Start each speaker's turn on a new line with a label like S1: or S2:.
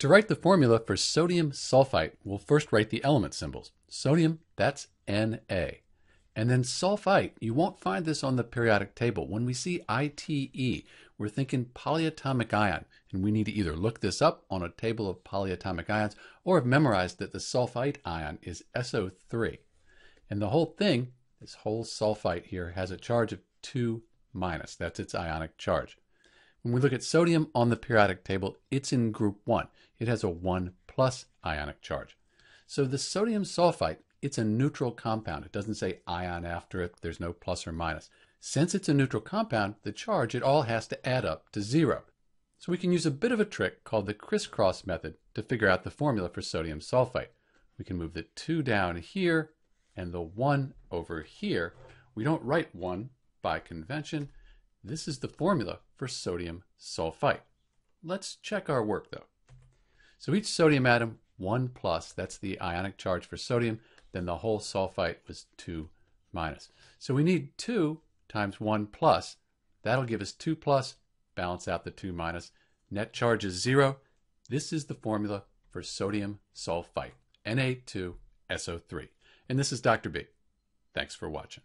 S1: To write the formula for sodium sulfite, we'll first write the element symbols. Sodium, that's Na. And then sulfite, you won't find this on the periodic table. When we see ITE, we're thinking polyatomic ion, and we need to either look this up on a table of polyatomic ions or have memorized that the sulfite ion is SO3. And the whole thing, this whole sulfite here, has a charge of 2 minus. That's its ionic charge. When we look at sodium on the periodic table, it's in group 1. It has a 1 plus ionic charge. So the sodium sulfite, it's a neutral compound. It doesn't say ion after it. There's no plus or minus. Since it's a neutral compound, the charge, it all has to add up to zero. So we can use a bit of a trick called the crisscross method to figure out the formula for sodium sulfite. We can move the 2 down here and the 1 over here. We don't write 1 by convention. This is the formula for sodium sulfite. Let's check our work though. So each sodium atom, 1 plus, that's the ionic charge for sodium, then the whole sulfite was 2 minus. So we need 2 times 1 plus. That'll give us 2 plus, balance out the 2 minus. Net charge is 0. This is the formula for sodium sulfite, Na2SO3. And this is Dr. B. Thanks for watching.